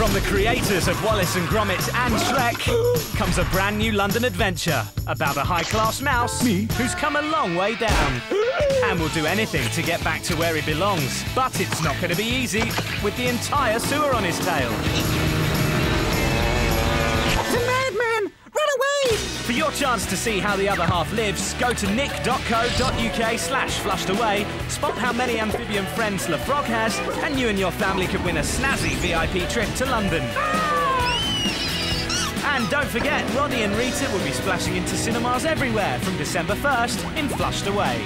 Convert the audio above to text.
From the creators of Wallace and Gromit and Shrek comes a brand new London adventure about a high class mouse Me? who's come a long way down and will do anything to get back to where he belongs. But it's not going to be easy with the entire sewer on his tail. Your chance to see how the other half lives, go to nick.co.uk slash flushed away, spot how many amphibian friends Le Frog has, and you and your family could win a snazzy VIP trip to London. And don't forget, Roddy and Rita will be splashing into cinemas everywhere from December 1st in Flushed Away.